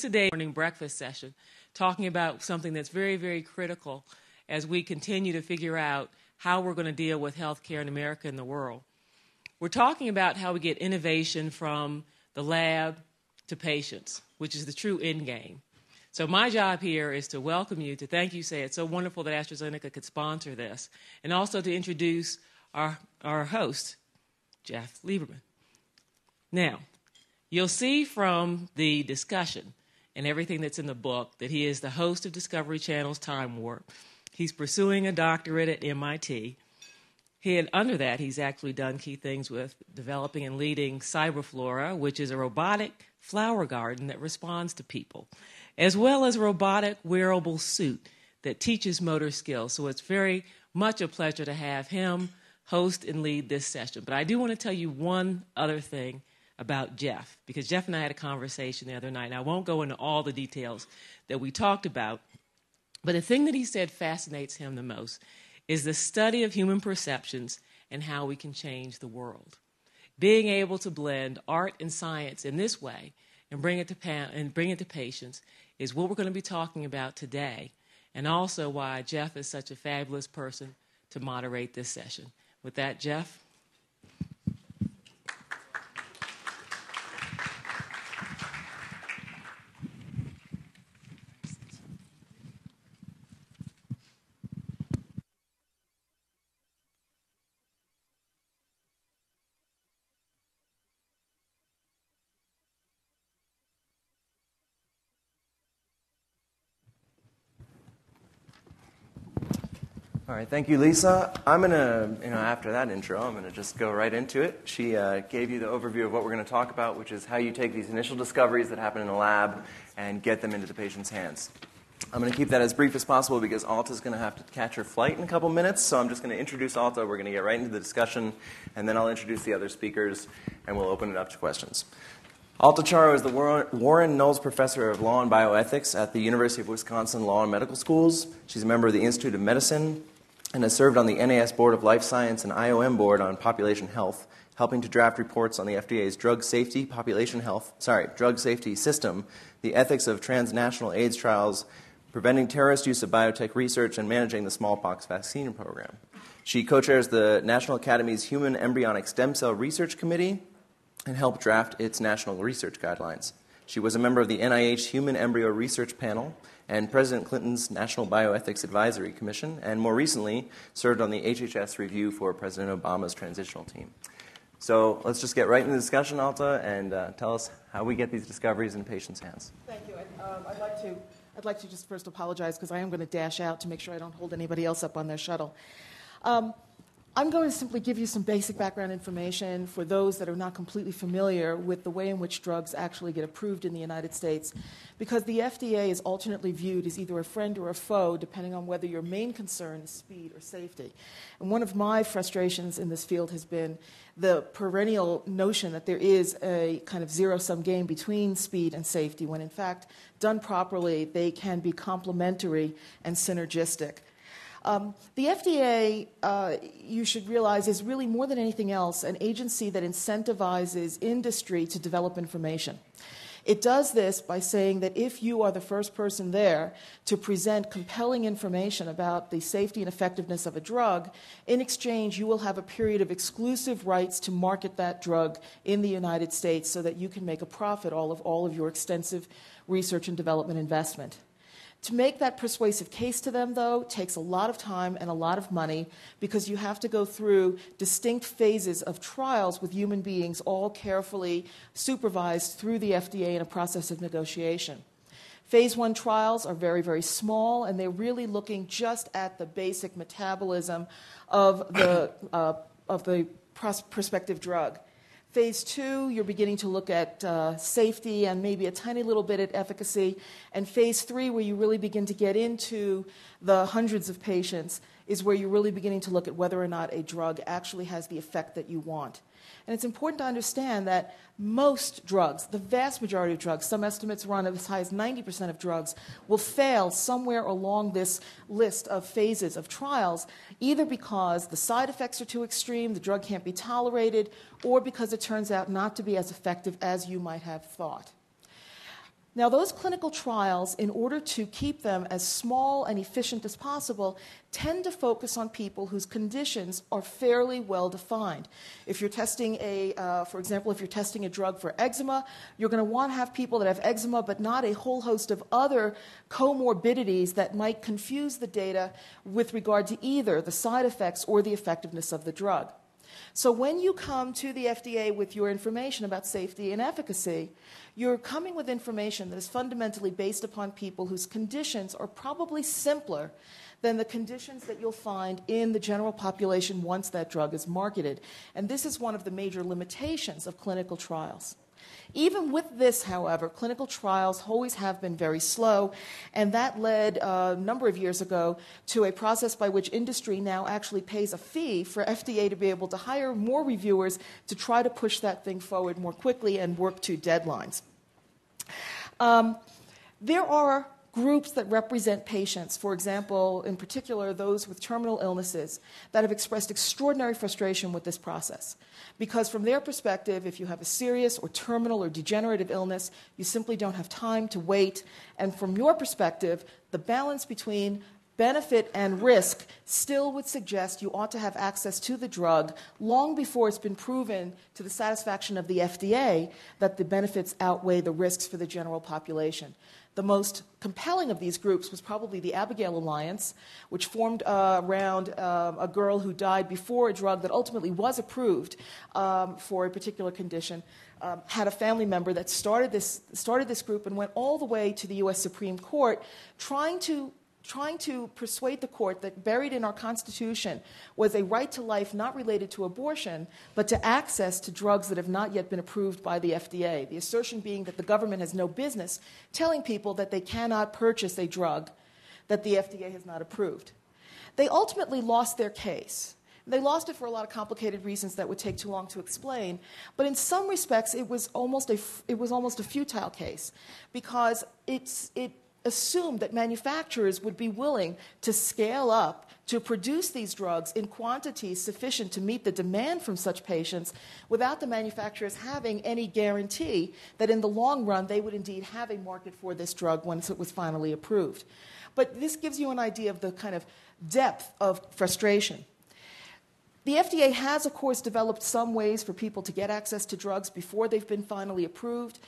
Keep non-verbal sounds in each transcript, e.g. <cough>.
Today, morning breakfast session, talking about something that's very, very critical as we continue to figure out how we're going to deal with healthcare in America and the world. We're talking about how we get innovation from the lab to patients, which is the true end game. So my job here is to welcome you, to thank you, say it's so wonderful that AstraZeneca could sponsor this, and also to introduce our, our host, Jeff Lieberman. Now, you'll see from the discussion and everything that's in the book that he is the host of Discovery Channel's Time Warp. He's pursuing a doctorate at MIT. He had, under that, he's actually done key things with developing and leading Cyberflora, which is a robotic flower garden that responds to people, as well as a robotic wearable suit that teaches motor skills. So it's very much a pleasure to have him host and lead this session. But I do want to tell you one other thing about Jeff, because Jeff and I had a conversation the other night, and I won't go into all the details that we talked about. But the thing that he said fascinates him the most is the study of human perceptions and how we can change the world. Being able to blend art and science in this way and bring it to, pa- and bring it to patients is what we're going to be talking about today, and also why Jeff is such a fabulous person to moderate this session. With that, Jeff. All right, thank you, Lisa. I'm going to, you know, after that intro, I'm going to just go right into it. She uh, gave you the overview of what we're going to talk about, which is how you take these initial discoveries that happen in a lab and get them into the patient's hands. I'm going to keep that as brief as possible because Alta's going to have to catch her flight in a couple minutes. So I'm just going to introduce Alta. We're going to get right into the discussion, and then I'll introduce the other speakers, and we'll open it up to questions. Alta Charo is the Warren Knowles Professor of Law and Bioethics at the University of Wisconsin Law and Medical Schools. She's a member of the Institute of Medicine and has served on the NAS Board of Life Science and IOM Board on Population Health, helping to draft reports on the FDA's drug safety population health, sorry, drug safety system, the ethics of transnational AIDS trials, preventing terrorist use of biotech research, and managing the smallpox vaccine program. She co-chairs the National Academy's Human Embryonic Stem Cell Research Committee and helped draft its national research guidelines. She was a member of the NIH Human Embryo Research Panel and President Clinton's National Bioethics Advisory Commission, and more recently served on the HHS review for President Obama's transitional team. So let's just get right into the discussion, Alta, and uh, tell us how we get these discoveries in patients' hands. Thank you. Um, I'd like to. I'd like to just first apologize because I am going to dash out to make sure I don't hold anybody else up on their shuttle. Um, I'm going to simply give you some basic background information for those that are not completely familiar with the way in which drugs actually get approved in the United States, because the FDA is alternately viewed as either a friend or a foe, depending on whether your main concern is speed or safety. And one of my frustrations in this field has been the perennial notion that there is a kind of zero sum game between speed and safety, when in fact, done properly, they can be complementary and synergistic. Um, the FDA, uh, you should realize, is really more than anything else an agency that incentivizes industry to develop information. It does this by saying that if you are the first person there to present compelling information about the safety and effectiveness of a drug, in exchange, you will have a period of exclusive rights to market that drug in the United States so that you can make a profit all of all of your extensive research and development investment. To make that persuasive case to them, though, takes a lot of time and a lot of money because you have to go through distinct phases of trials with human beings, all carefully supervised through the FDA in a process of negotiation. Phase one trials are very, very small, and they're really looking just at the basic metabolism of the, uh, of the prospective drug. Phase two, you're beginning to look at uh, safety and maybe a tiny little bit at efficacy. And phase three, where you really begin to get into the hundreds of patients, is where you're really beginning to look at whether or not a drug actually has the effect that you want. And it's important to understand that most drugs, the vast majority of drugs, some estimates run as high as 90% of drugs, will fail somewhere along this list of phases of trials, either because the side effects are too extreme, the drug can't be tolerated, or because it turns out not to be as effective as you might have thought. Now, those clinical trials, in order to keep them as small and efficient as possible, tend to focus on people whose conditions are fairly well defined. If you're testing a, uh, for example, if you're testing a drug for eczema, you're going to want to have people that have eczema but not a whole host of other comorbidities that might confuse the data with regard to either the side effects or the effectiveness of the drug. So when you come to the FDA with your information about safety and efficacy, you're coming with information that is fundamentally based upon people whose conditions are probably simpler than the conditions that you'll find in the general population once that drug is marketed. And this is one of the major limitations of clinical trials. Even with this, however, clinical trials always have been very slow, and that led uh, a number of years ago to a process by which industry now actually pays a fee for FDA to be able to hire more reviewers to try to push that thing forward more quickly and work to deadlines. Um, there are groups that represent patients, for example, in particular, those with terminal illnesses, that have expressed extraordinary frustration with this process. Because, from their perspective, if you have a serious or terminal or degenerative illness, you simply don't have time to wait. And from your perspective, the balance between benefit and risk still would suggest you ought to have access to the drug long before it's been proven to the satisfaction of the FDA that the benefits outweigh the risks for the general population. The most compelling of these groups was probably the Abigail Alliance, which formed uh, around uh, a girl who died before a drug that ultimately was approved um, for a particular condition. Um, had a family member that started this, started this group and went all the way to the U.S. Supreme Court trying to trying to persuade the court that buried in our Constitution was a right to life not related to abortion, but to access to drugs that have not yet been approved by the FDA. The assertion being that the government has no business telling people that they cannot purchase a drug that the FDA has not approved. They ultimately lost their case. They lost it for a lot of complicated reasons that would take too long to explain. But in some respects, it was almost a, it was almost a futile case because it's, it assumed that manufacturers would be willing to scale up to produce these drugs in quantities sufficient to meet the demand from such patients without the manufacturers having any guarantee that in the long run they would indeed have a market for this drug once it was finally approved. But this gives you an idea of the kind of depth of frustration. The FDA has, of course, developed some ways for people to get access to drugs before they've been finally approved.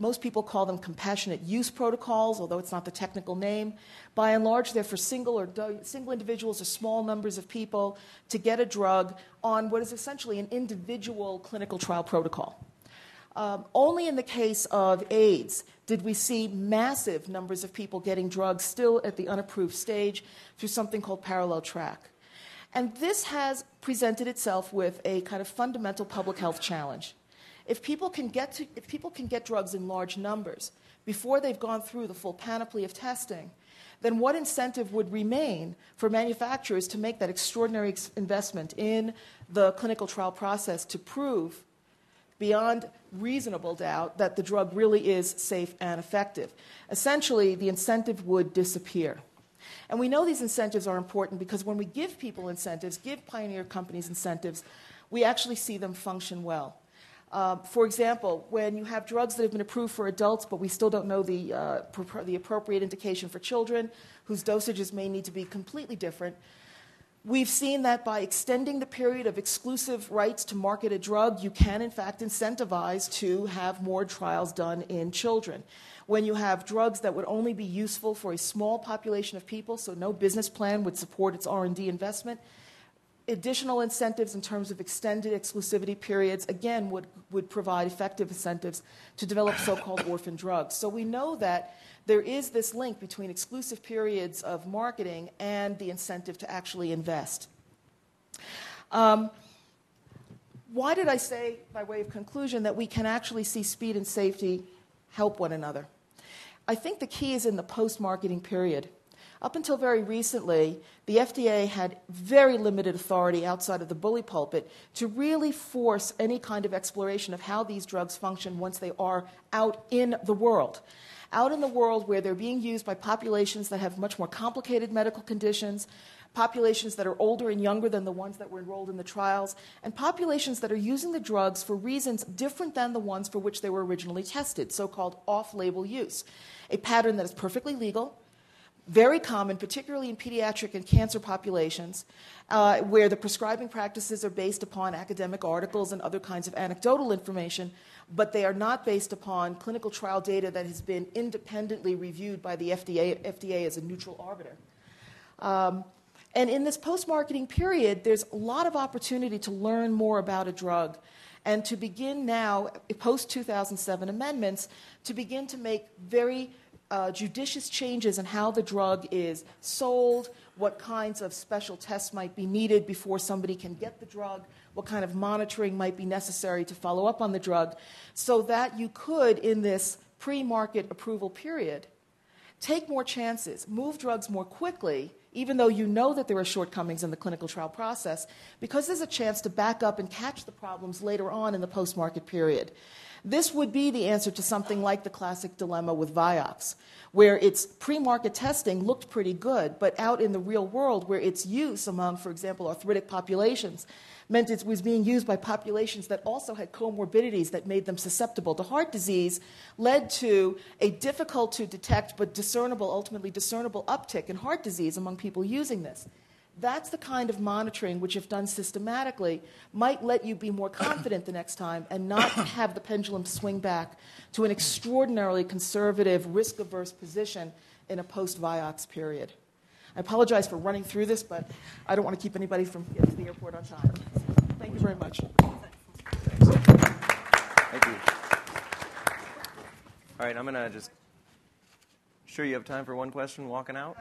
Most people call them compassionate use protocols, although it's not the technical name. By and large, they're for single or single individuals or small numbers of people to get a drug on what is essentially an individual clinical trial protocol. Um, only in the case of AIDS did we see massive numbers of people getting drugs still at the unapproved stage through something called parallel track. And this has presented itself with a kind of fundamental public health challenge. If people can get, to, if people can get drugs in large numbers before they've gone through the full panoply of testing, then what incentive would remain for manufacturers to make that extraordinary investment in the clinical trial process to prove beyond reasonable doubt that the drug really is safe and effective? Essentially, the incentive would disappear. And we know these incentives are important because when we give people incentives, give pioneer companies incentives, we actually see them function well. Uh, for example, when you have drugs that have been approved for adults, but we still don't know the, uh, the appropriate indication for children, whose dosages may need to be completely different, we've seen that by extending the period of exclusive rights to market a drug, you can, in fact, incentivize to have more trials done in children. When you have drugs that would only be useful for a small population of people, so no business plan would support its R&D investment, additional incentives in terms of extended exclusivity periods, again, would, would provide effective incentives to develop so called orphan drugs. So we know that there is this link between exclusive periods of marketing and the incentive to actually invest. Um, why did I say, by way of conclusion, that we can actually see speed and safety help one another? I think the key is in the post marketing period. Up until very recently, the FDA had very limited authority outside of the bully pulpit to really force any kind of exploration of how these drugs function once they are out in the world. out in the world where they're being used by populations that have much more complicated medical conditions, populations that are older and younger than the ones that were enrolled in the trials, and populations that are using the drugs for reasons different than the ones for which they were originally tested, so called off label use. A pattern that is perfectly legal, very common, particularly in pediatric and cancer populations, uh, where the prescribing practices are based upon academic articles and other kinds of anecdotal information, but they are not based upon clinical trial data that has been independently reviewed by the FDA, FDA as a neutral arbiter. Um, and in this post marketing period, there's a lot of opportunity to learn more about a drug and to begin now, post 2007 amendments, to begin to make very uh, judicious changes in how the drug is sold, what kinds of special tests might be needed before somebody can get the drug, what kind of monitoring might be necessary to follow up on the drug, so that you could, in this pre market approval period, take more chances, move drugs more quickly even though you know that there are shortcomings in the clinical trial process, because there's a chance to back up and catch the problems later on in the post market period. This would be the answer to something like the classic dilemma with Vioxx, where its pre market testing looked pretty good, but out in the real world, where its use among, for example, arthritic populations meant it was being used by populations that also had comorbidities that made them susceptible to heart disease, led to a difficult to detect but discernible, ultimately discernible uptick in heart disease among people using this. That's the kind of monitoring which, if done systematically, might let you be more confident the next time and not <coughs> have the pendulum swing back to an extraordinarily conservative, risk averse position in a post Vioxx period. I apologize for running through this, but I don't want to keep anybody from getting to the airport on time. Thank you very much. Thank you. All right, I'm going to just. Sure, you have time for one question walking out?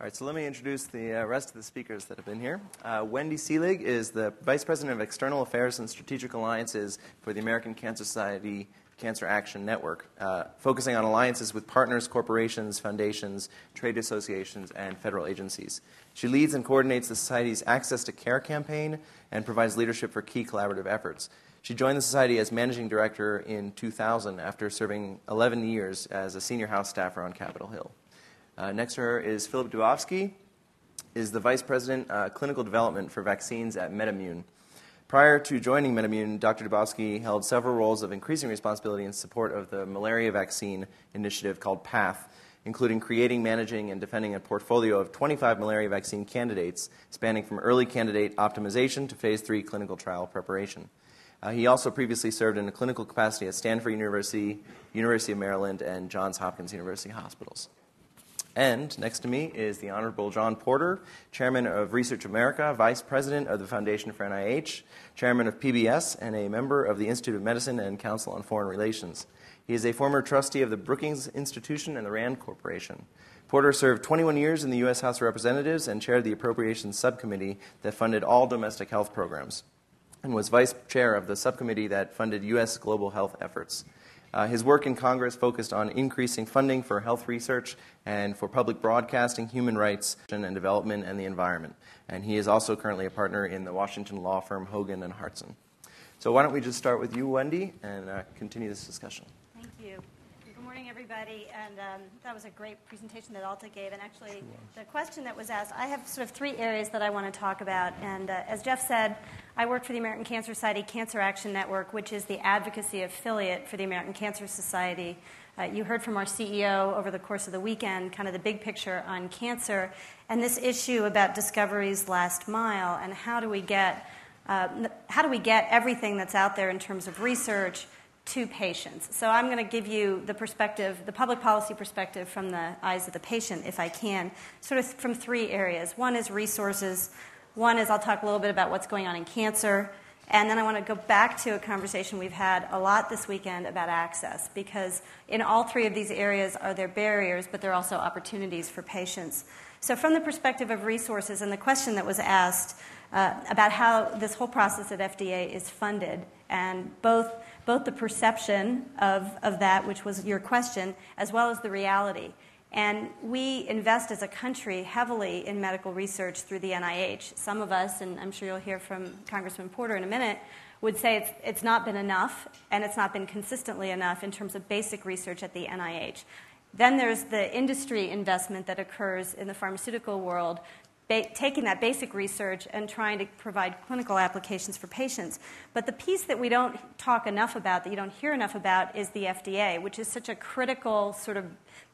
All right, so let me introduce the uh, rest of the speakers that have been here. Uh, Wendy Selig is the Vice President of External Affairs and Strategic Alliances for the American Cancer Society Cancer Action Network, uh, focusing on alliances with partners, corporations, foundations, trade associations, and federal agencies. She leads and coordinates the Society's Access to Care campaign and provides leadership for key collaborative efforts. She joined the Society as Managing Director in 2000 after serving 11 years as a senior House staffer on Capitol Hill. Uh, next to her is Filip Dubovsky, is the Vice President uh, Clinical Development for Vaccines at MedImmune. Prior to joining MedImmune, Dr. Dubovsky held several roles of increasing responsibility in support of the malaria vaccine initiative called PATH, including creating, managing, and defending a portfolio of 25 malaria vaccine candidates spanning from early candidate optimization to phase 3 clinical trial preparation. Uh, he also previously served in a clinical capacity at Stanford University, University of Maryland, and Johns Hopkins University hospitals. And next to me is the Honorable John Porter, Chairman of Research America, Vice President of the Foundation for NIH, Chairman of PBS, and a member of the Institute of Medicine and Council on Foreign Relations. He is a former trustee of the Brookings Institution and the RAND Corporation. Porter served 21 years in the U.S. House of Representatives and chaired the Appropriations Subcommittee that funded all domestic health programs, and was vice chair of the subcommittee that funded U.S. global health efforts. Uh, his work in Congress focused on increasing funding for health research and for public broadcasting, human rights and development, and the environment. And he is also currently a partner in the Washington law firm Hogan and Hartson. So why don't we just start with you, Wendy, and uh, continue this discussion everybody. And um, that was a great presentation that Alta gave. And actually, the question that was asked, I have sort of three areas that I want to talk about. And uh, as Jeff said, I work for the American Cancer Society Cancer Action Network, which is the advocacy affiliate for the American Cancer Society. Uh, you heard from our CEO over the course of the weekend kind of the big picture on cancer and this issue about discoveries last mile and how do we get uh, how do we get everything that's out there in terms of research to patients. So I'm going to give you the perspective, the public policy perspective from the eyes of the patient, if I can, sort of from three areas. One is resources. One is I'll talk a little bit about what's going on in cancer. And then I want to go back to a conversation we've had a lot this weekend about access, because in all three of these areas are there barriers, but there are also opportunities for patients. So, from the perspective of resources, and the question that was asked uh, about how this whole process at FDA is funded, and both, both the perception of, of that, which was your question, as well as the reality. And we invest as a country heavily in medical research through the NIH. Some of us, and I'm sure you'll hear from Congressman Porter in a minute, would say it's, it's not been enough and it's not been consistently enough in terms of basic research at the NIH. Then there's the industry investment that occurs in the pharmaceutical world, ba- taking that basic research and trying to provide clinical applications for patients. But the piece that we don't talk enough about, that you don't hear enough about, is the FDA, which is such a critical sort of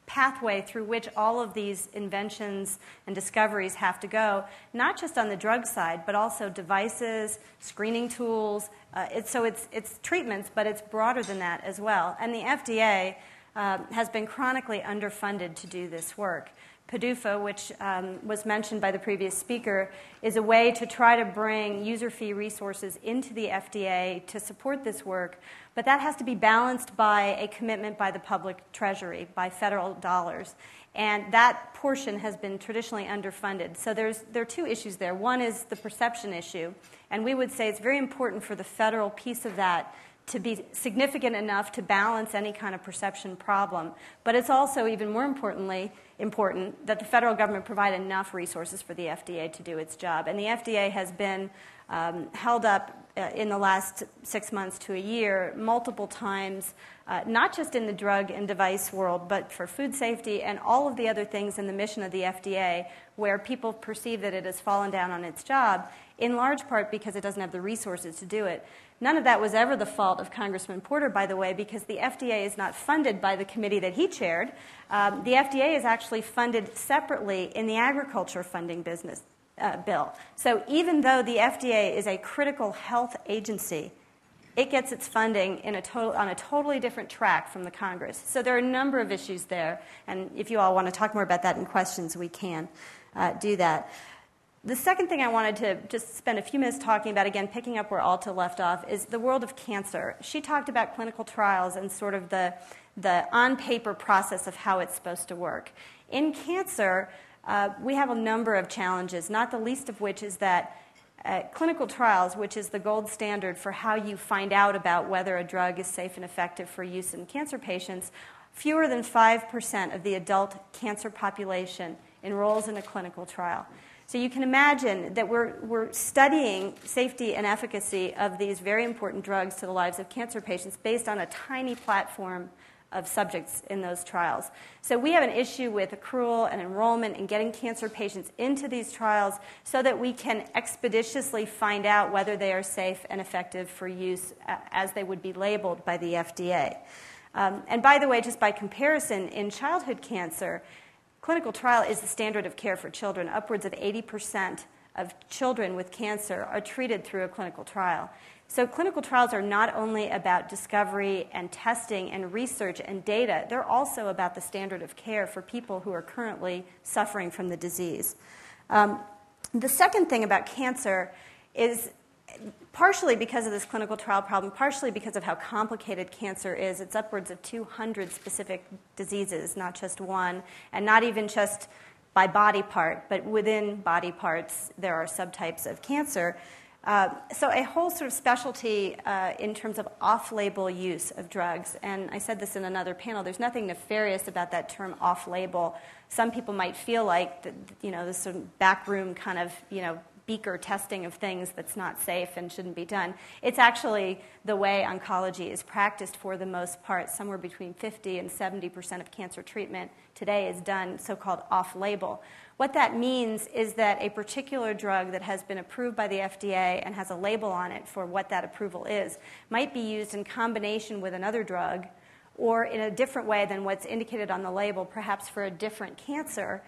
pathway through which all of these inventions and discoveries have to go, not just on the drug side, but also devices, screening tools. Uh, so it's, it's treatments, but it's broader than that as well. And the FDA uh, has been chronically underfunded to do this work. PDUFA, which um, was mentioned by the previous speaker, is a way to try to bring user fee resources into the FDA to support this work, but that has to be balanced by a commitment by the public treasury, by federal dollars. And that portion has been traditionally underfunded. So there's, there are two issues there. One is the perception issue, and we would say it's very important for the federal piece of that to be significant enough to balance any kind of perception problem. But it's also, even more importantly, important that the federal government provide enough resources for the FDA to do its job. And the FDA has been um, held up uh, in the last six months to a year multiple times, uh, not just in the drug and device world, but for food safety and all of the other things in the mission of the FDA where people perceive that it has fallen down on its job, in large part because it doesn't have the resources to do it. None of that was ever the fault of Congressman Porter, by the way, because the FDA is not funded by the committee that he chaired. Um, the FDA is actually funded separately in the agriculture funding business uh, bill. So even though the FDA is a critical health agency, it gets its funding in a total, on a totally different track from the Congress. So there are a number of issues there, and if you all want to talk more about that in questions, we can uh, do that. The second thing I wanted to just spend a few minutes talking about, again, picking up where Alta left off, is the world of cancer. She talked about clinical trials and sort of the, the on paper process of how it's supposed to work. In cancer, uh, we have a number of challenges, not the least of which is that uh, clinical trials, which is the gold standard for how you find out about whether a drug is safe and effective for use in cancer patients, fewer than 5% of the adult cancer population enrolls in a clinical trial. So you can imagine that we're, we're studying safety and efficacy of these very important drugs to the lives of cancer patients based on a tiny platform of subjects in those trials. So we have an issue with accrual and enrollment and getting cancer patients into these trials so that we can expeditiously find out whether they are safe and effective for use as they would be labeled by the FDA. Um, and by the way, just by comparison, in childhood cancer, clinical trial is the standard of care for children. Upwards of 80% of children with cancer are treated through a clinical trial. So, clinical trials are not only about discovery and testing and research and data, they're also about the standard of care for people who are currently suffering from the disease. Um, the second thing about cancer is partially because of this clinical trial problem, partially because of how complicated cancer is. It's upwards of 200 specific diseases, not just one, and not even just by body part, but within body parts, there are subtypes of cancer. Uh, so, a whole sort of specialty uh, in terms of off label use of drugs. And I said this in another panel there's nothing nefarious about that term off label. Some people might feel like, the, you know, this sort of backroom kind of, you know, beaker testing of things that's not safe and shouldn't be done. It's actually the way oncology is practiced for the most part. Somewhere between 50 and 70 percent of cancer treatment today is done so called off label. What that means is that a particular drug that has been approved by the FDA and has a label on it for what that approval is might be used in combination with another drug or in a different way than what's indicated on the label, perhaps for a different cancer.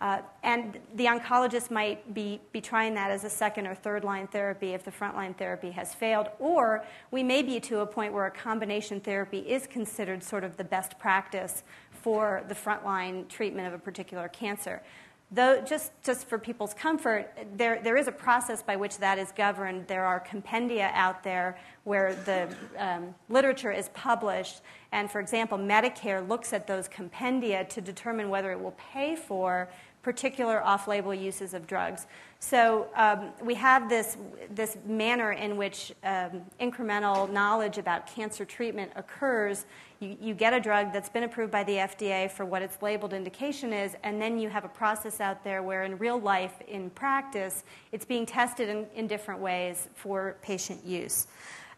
Uh, and the oncologist might be, be trying that as a second or third line therapy if the frontline therapy has failed. Or we may be to a point where a combination therapy is considered sort of the best practice for the frontline treatment of a particular cancer. Though, just, just for people's comfort, there, there is a process by which that is governed. There are compendia out there where the um, literature is published. And for example, Medicare looks at those compendia to determine whether it will pay for particular off label uses of drugs. So um, we have this, this manner in which um, incremental knowledge about cancer treatment occurs. You, you get a drug that's been approved by the FDA for what its labeled indication is, and then you have a process out there where, in real life, in practice, it's being tested in, in different ways for patient use.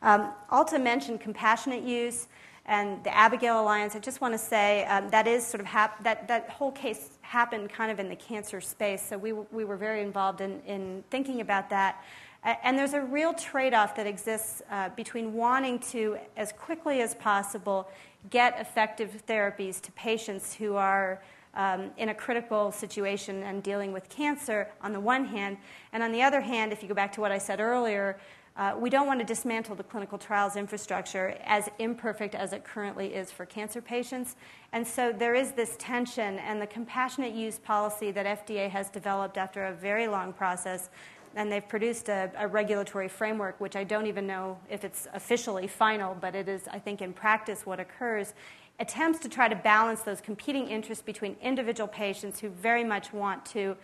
Um, Alta mentioned compassionate use and the Abigail Alliance. I just want to say um, that is sort of hap- that that whole case happened kind of in the cancer space. So we, we were very involved in, in thinking about that. And there's a real trade off that exists uh, between wanting to, as quickly as possible, get effective therapies to patients who are um, in a critical situation and dealing with cancer on the one hand. And on the other hand, if you go back to what I said earlier, uh, we don't want to dismantle the clinical trials infrastructure as imperfect as it currently is for cancer patients. And so there is this tension, and the compassionate use policy that FDA has developed after a very long process, and they've produced a, a regulatory framework, which I don't even know if it's officially final, but it is, I think, in practice what occurs, attempts to try to balance those competing interests between individual patients who very much want to,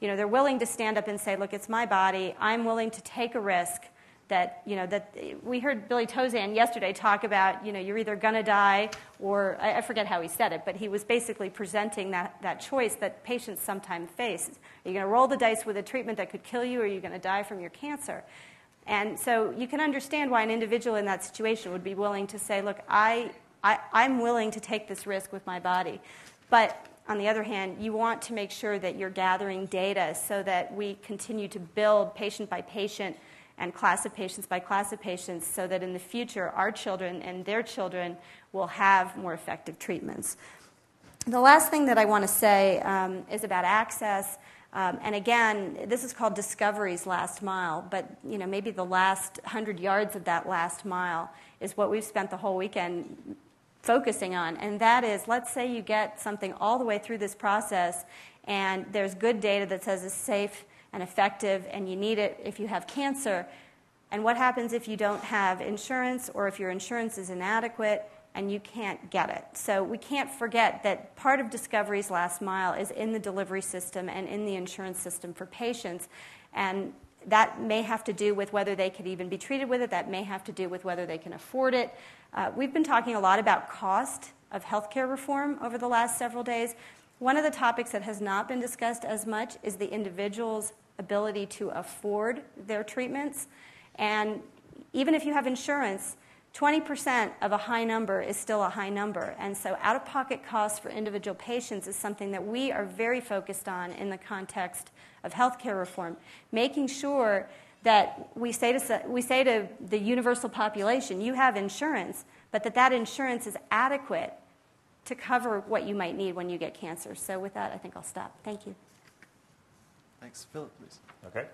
you know, they're willing to stand up and say, look, it's my body, I'm willing to take a risk that you know that we heard Billy Tauzin yesterday talk about you know you're either to die or I, forget how he said it, but he was basically presenting that, that choice that patients sometimes face. Are you going to roll the dice with a treatment that could kill you, or are you going to die from your cancer? And so you can understand why an individual in that situation would be willing to say, look, I, I, I'm willing to take this risk with my body. But on the other hand, you want to make sure that you're gathering data so that we continue to build patient by patient and class of patients by class of patients so that in the future our children and their children will have more effective treatments. The last thing that I want to say um, is about access. Um, and again, this is called Discovery's last mile, but you know maybe the last hundred yards of that last mile is what we've spent the whole weekend focusing on. And that is, let's say you get something all the way through this process, and there's good data that says it's safe and effective, and you need it if you have cancer. And what happens if you don't have insurance or if your insurance is inadequate and you can't get it? So we can't forget that part of Discovery's last mile is in the delivery system and in the insurance system for patients. And that may have to do with whether they could even be treated with it, that may have to do with whether they can afford it. Uh, we've been talking a lot about cost of healthcare reform over the last several days. One of the topics that has not been discussed as much is the individual's ability to afford their treatments. And even if you have insurance, 20% of a high number is still a high number. And so, out of pocket costs for individual patients is something that we are very focused on in the context of healthcare reform, making sure that we say to, we say to the universal population, you have insurance, but that that insurance is adequate to cover what you might need when you get cancer. So, with that, I think I'll stop. Thank you. Thanks. Filip, please. Okay.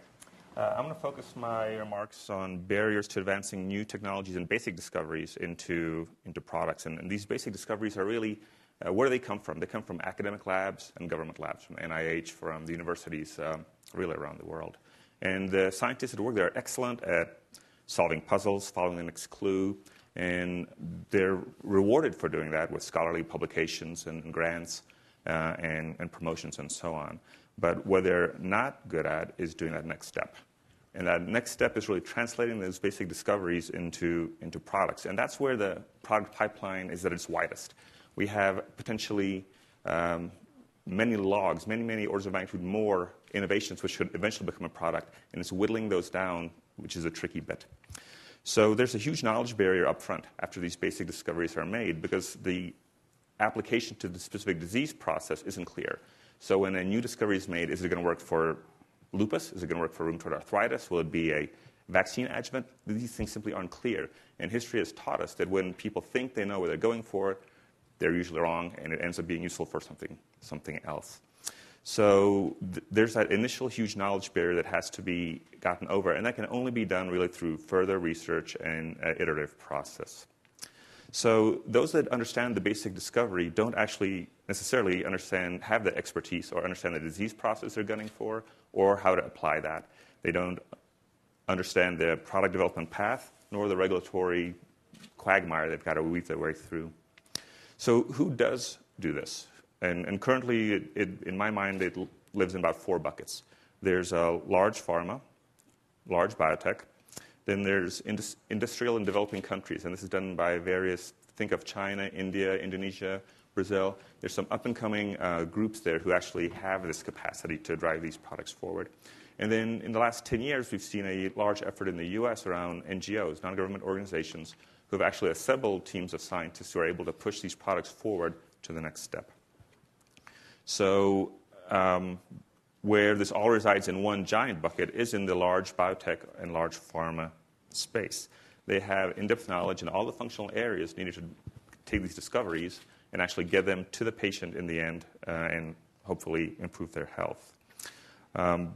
Uh, I'm going to focus my remarks on barriers to advancing new technologies and basic discoveries into, into products. And, and these basic discoveries are really uh, where do they come from? They come from academic labs and government labs, from NIH, from the universities um, really around the world. And the scientists that work there are excellent at solving puzzles, following the next clue, and they're rewarded for doing that with scholarly publications and, grants uh, and, and promotions and so on. But what they're not good at is doing that next step. And that next step is really translating those basic discoveries into, into products. And that's where the product pipeline is at its widest. We have potentially um, many logs, many, many orders of magnitude more innovations which should eventually become a product. And it's whittling those down, which is a tricky bit. So there's a huge knowledge barrier up front after these basic discoveries are made because the application to the specific disease process isn't clear. So when a new discovery is made, is it going to work for lupus? Is it going to work for rheumatoid arthritis? Will it be a vaccine adjuvant? These things simply aren't clear. And history has taught us that when people think they know what they're going for, they're usually wrong, and it ends up being useful for something, something else. So th- there's that initial huge knowledge barrier that has to be gotten over, and that can only be done really through further research and uh, iterative process. So those that understand the basic discovery don't actually necessarily understand, have the expertise or understand the disease process they're gunning for or how to apply that. They don't understand the product development path nor the regulatory quagmire they've got to weave their way through. So who does do this? And, and currently, it, it, in my mind, it lives in about four buckets. There's a large pharma, large biotech, then there's indus- industrial and developing countries, and this is done by various, think of China, India, Indonesia, Brazil. There's some up and coming uh, groups there who actually have this capacity to drive these products forward. And then in the last 10 years, we've seen a large effort in the US around NGOs, non government organizations, who have actually assembled teams of scientists who are able to push these products forward to the next step. So, um, where this all resides in one giant bucket is in the large biotech and large pharma space. They have in depth knowledge in all the functional areas needed to take these discoveries and actually get them to the patient in the end uh, and hopefully improve their health. Um,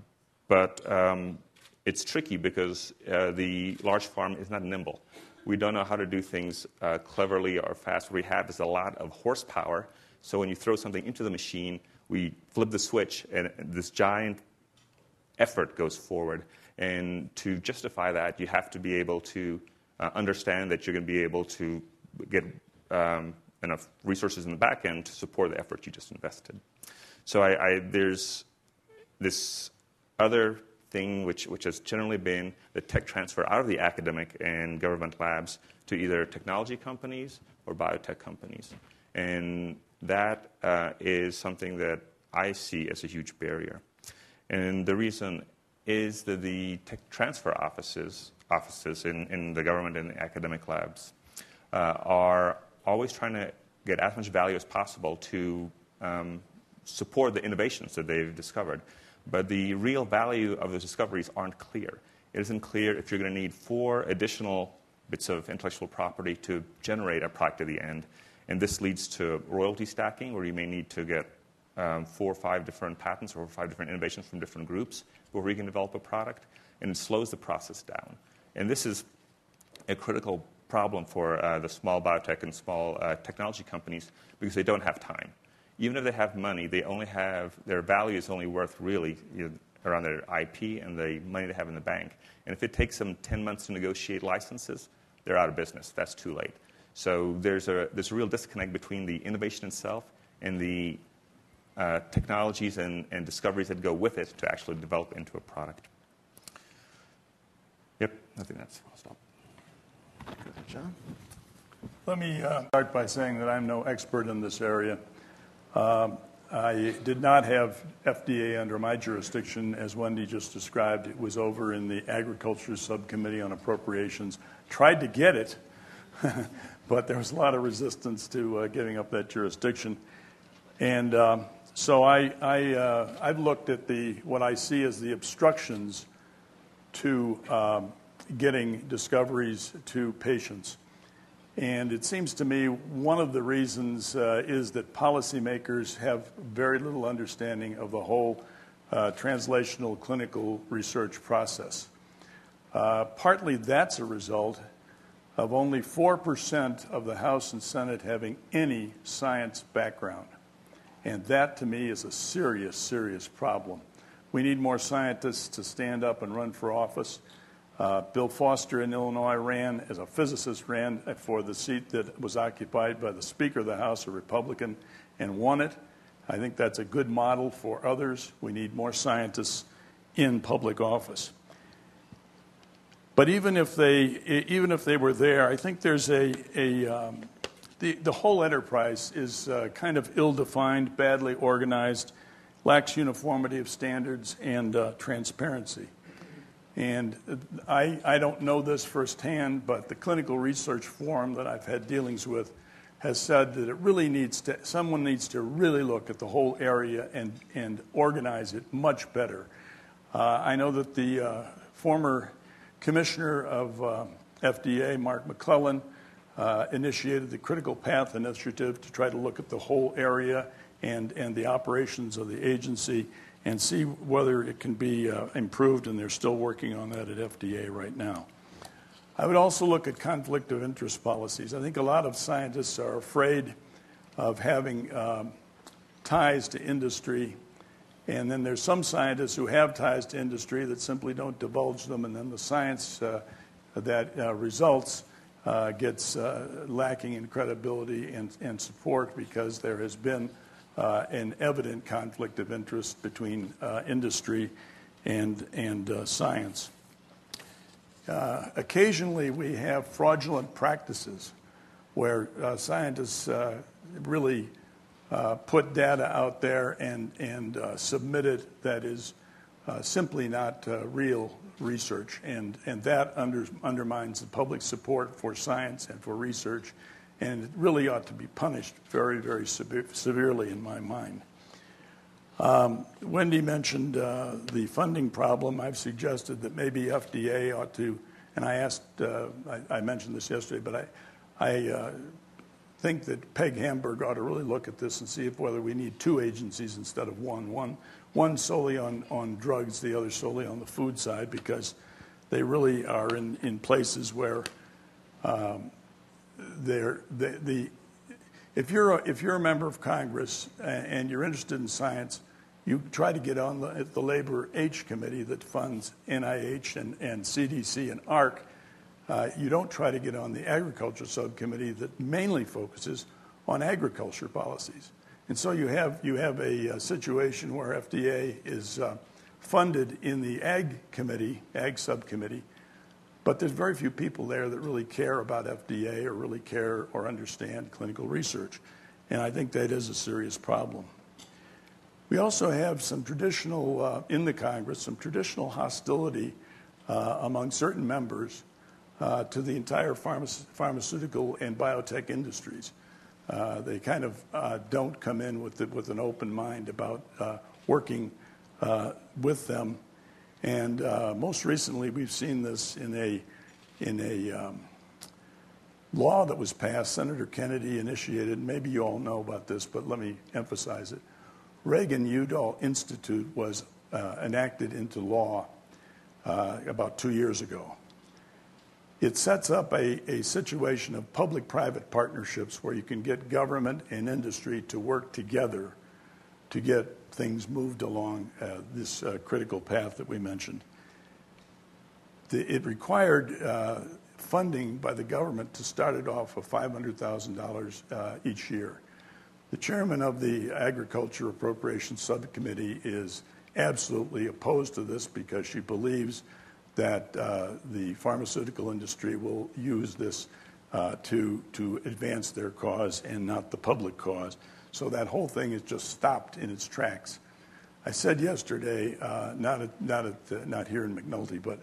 but um, it's tricky because uh, the large pharma is not nimble. We don't know how to do things uh, cleverly or fast. What we have is a lot of horsepower. So when you throw something into the machine, we flip the switch, and this giant effort goes forward. And to justify that, you have to be able to uh, understand that you're going to be able to get um, enough resources in the back end to support the effort you just invested. So I, I, there's this other thing which, which has generally been the tech transfer out of the academic and government labs to either technology companies or biotech companies. And that uh, is something that I see as a huge barrier. And the reason is that the tech transfer offices, offices in, in the government and the academic labs uh, are always trying to get as much value as possible to um, support the innovations that they've discovered. But the real value of those discoveries aren't clear. It isn't clear if you're going to need four additional bits of intellectual property to generate a product at the end. And this leads to royalty stacking, where you may need to get um, four or five different patents or five different innovations from different groups before you can develop a product. And it slows the process down. And this is a critical problem for uh, the small biotech and small uh, technology companies because they don't have time even if they have money, they only have their value is only worth really you know, around their IP and the money they have in the bank. And if it takes them 10 months to negotiate licenses, they're out of business. That's too late. So there's a, there's a real disconnect between the innovation itself and the uh, technologies and, and discoveries that go with it to actually develop into a product. Yep, I think that's. I'll stop. John? Let me uh, start by saying that I'm no expert in this area. Um, I did not have FDA under my jurisdiction, as Wendy just described. It was over in the Agriculture Subcommittee on Appropriations. Tried to get it, <laughs> but there was a lot of resistance to uh, giving up that jurisdiction. And um, so I, I, uh, I've looked at the, what I see as the obstructions to um, getting discoveries to patients. And it seems to me one of the reasons uh, is that policymakers have very little understanding of the whole uh, translational clinical research process. Uh, partly that's a result of only 4% of the House and Senate having any science background. And that to me is a serious, serious problem. We need more scientists to stand up and run for office. Uh, Bill Foster in Illinois ran, as a physicist, ran for the seat that was occupied by the Speaker of the House, a Republican, and won it. I think that's a good model for others. We need more scientists in public office. But even if they, even if they were there, I think there's a, a um, the, the whole enterprise is uh, kind of ill defined, badly organized, lacks uniformity of standards and uh, transparency. And I, I don't know this firsthand, but the clinical research forum that I've had dealings with has said that it really needs to, someone needs to really look at the whole area and, and organize it much better. Uh, I know that the uh, former commissioner of uh, FDA, Mark McClellan, uh, initiated the Critical Path Initiative to try to look at the whole area and, and the operations of the agency and see whether it can be uh, improved, and they're still working on that at FDA right now. I would also look at conflict of interest policies. I think a lot of scientists are afraid of having um, ties to industry, and then there's some scientists who have ties to industry that simply don't divulge them, and then the science uh, that uh, results uh, gets uh, lacking in credibility and, and, support because there has been uh, an evident conflict of interest between uh, industry and, and science. Occasionally, we have fraudulent practices where scientists really uh, put data out there and, and uh, submit it that is uh, simply not real research. And, and that under, undermines the public support for science and for research. And it really ought to be punished very, very severely, in my mind. Um, Wendy mentioned uh, the funding problem. I've suggested that maybe FDA ought to, and I asked, uh, I, I, mentioned this yesterday, but I, I uh, think that Peg Hamburg ought to really look at this and see if whether we need two agencies instead of one. One, one solely on, on drugs, the other solely on the food side, because they really are in, in places where um, they're, they, the, if you're, a, if you're a member of Congress and you're interested in science, you try to get on the, the Labor H committee that funds NIH and, and CDC and AHRQ. Uh, you don't try to get on the agriculture subcommittee that mainly focuses on agriculture policies. And so you have, you have a, a situation where FDA is uh, funded in the ag committee, ag subcommittee, but there's very few people there that really care about FDA or really care or understand clinical research. And I think that is a serious problem. We also have some traditional, uh, in the Congress, some traditional hostility uh, among certain members to the entire pharma- pharmaceutical and biotech industries. Uh, they kind of uh, don't come in with, an open mind about uh, working with them and uh, most recently, we've seen this in a, in a um, law that was passed. Senator Kennedy initiated, maybe you all know about this, but let me emphasize it. Reagan Udall Institute was uh, enacted into law uh, about two years ago. It sets up a, a situation of public private partnerships where you can get government and industry to work together to get things moved along uh, this uh, critical path that we mentioned. The, it required uh, funding by the government to start it off of $500,000 uh, each year. The chairman of the Agriculture Appropriations Subcommittee is absolutely opposed to this because she believes that uh, the pharmaceutical industry will use this uh, to, to advance their cause and not the public cause. So that whole thing is just stopped in its tracks. I said yesterday, uh, not, at, not, at, not here in McNulty, but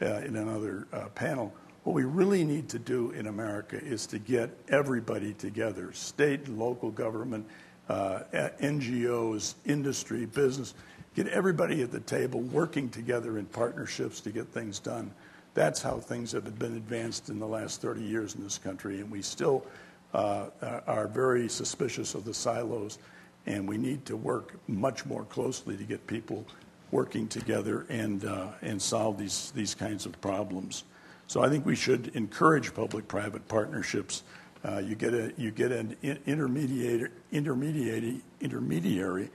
uh, in another uh, panel, what we really need to do in America is to get everybody together state local government, uh, NGOs, industry, business get everybody at the table working together in partnerships to get things done. That's how things have been advanced in the last 30 years in this country, and we still uh, are very suspicious of the silos, and we need to work much more closely to get people working together and, uh, and solve these, these kinds of problems. So I think we should encourage public-private partnerships. Uh, you get a you get an intermediary intermediary intermediary,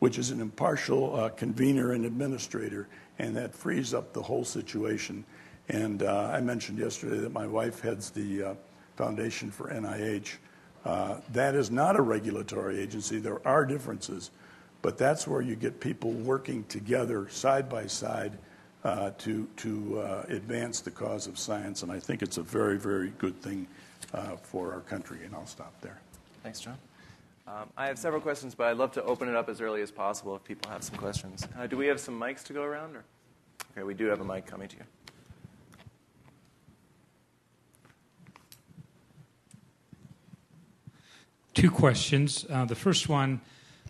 which is an impartial uh, convener and administrator, and that frees up the whole situation. And uh, I mentioned yesterday that my wife heads the uh, Foundation for NIH. Uh, that is not a regulatory agency. There are differences, but that's where you get people working together side by side uh, to, to advance the cause of science. And I think it's a very, very good thing for our country. And I'll stop there. Thanks, John. Um, I have several questions, but I'd love to open it up as early as possible if people have some questions. Uh, do we have some mics to go around? Or? Okay, we do have a mic coming to you. Two questions. Uh, the first one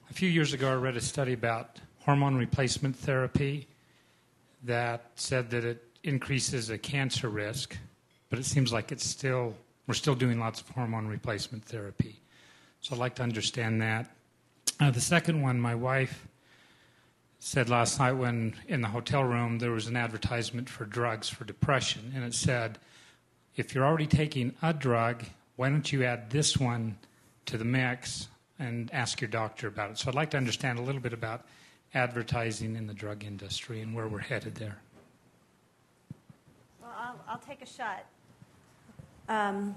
a few years ago, I read a study about hormone replacement therapy that said that it increases a cancer risk, but it seems like it's still We're still doing lots of hormone replacement therapy. So I'd like to understand that. Uh, the second one, my wife said last night when in the hotel room there was an advertisement for drugs for depression, and it said, if you're already taking a drug, why don't you add this one to the mix and ask your doctor about it? So I'd like to understand a little bit about advertising in the drug industry and where we're headed there. Well, I'll, I'll take a shot. Um,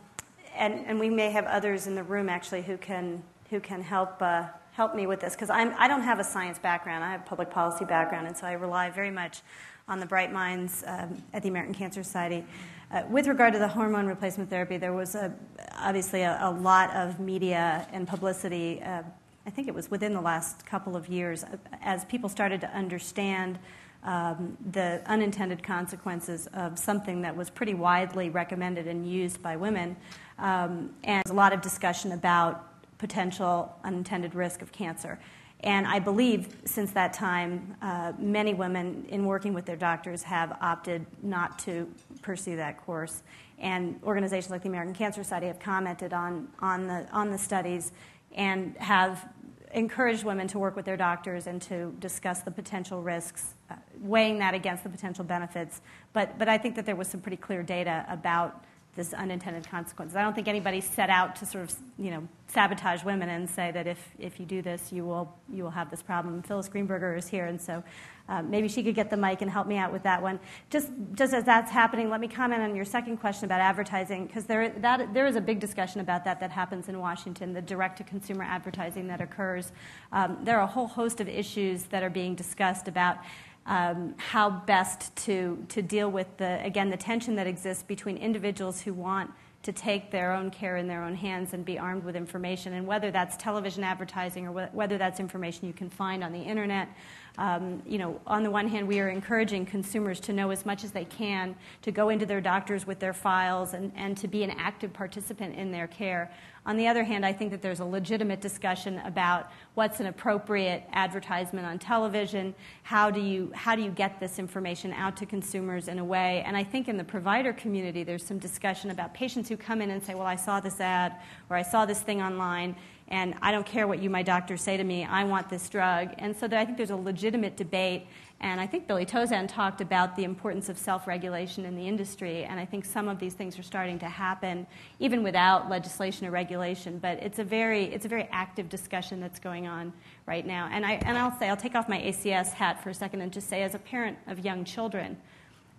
and, and we may have others in the room actually who can, who can help, uh, help me with this because I don't have a science background. I have a public policy background, and so I rely very much on the bright minds um, at the American Cancer Society. Uh, with regard to the hormone replacement therapy, there was a, obviously a, a, lot of media and publicity. Uh, I think it was within the last couple of years uh, as people started to understand um, the unintended consequences of something that was pretty widely recommended and used by women. Um, and a lot of discussion about potential unintended risk of cancer. And I believe since that time, uh, many women, in working with their doctors, have opted not to pursue that course. And organizations like the American Cancer Society have commented on, on, the, on the studies and have encouraged women to work with their doctors and to discuss the potential risks, uh, weighing that against the potential benefits. But, but I think that there was some pretty clear data about this unintended consequences. I don't think anybody set out to sort of, you know, sabotage women and say that if, if you do this, you will, you will have this problem. Phyllis Greenberger is here, and so uh, maybe she could get the mic and help me out with that one. Just, just as that's happening, let me comment on your second question about advertising, because there, that, there is a big discussion about that that happens in Washington, the direct-to-consumer advertising that occurs. Um, there are a whole host of issues that are being discussed about um, how best to, to deal with the, again, the tension that exists between individuals who want to take their own care in their own hands and be armed with information, and whether that's television advertising or wh- whether that's information you can find on the internet. Um, you know, on the one hand, we are encouraging consumers to know as much as they can, to go into their doctors with their files, and, and to be an active participant in their care. On the other hand, I think that there's a legitimate discussion about what's an appropriate advertisement on television. How do you, how do you get this information out to consumers in a way? And I think in the provider community, there's some discussion about patients who come in and say, Well, I saw this ad or I saw this thing online, and I don't care what you, my doctor, say to me. I want this drug. And so I think there's a legitimate debate and I think Billy Tauzin talked about the importance of self regulation in the industry, and I think some of these things are starting to happen even without legislation or regulation. But it's a very, it's a very active discussion that's going on right now. And, I, and I'll say, I'll take off my ACS hat for a second and just say, as a parent of young children,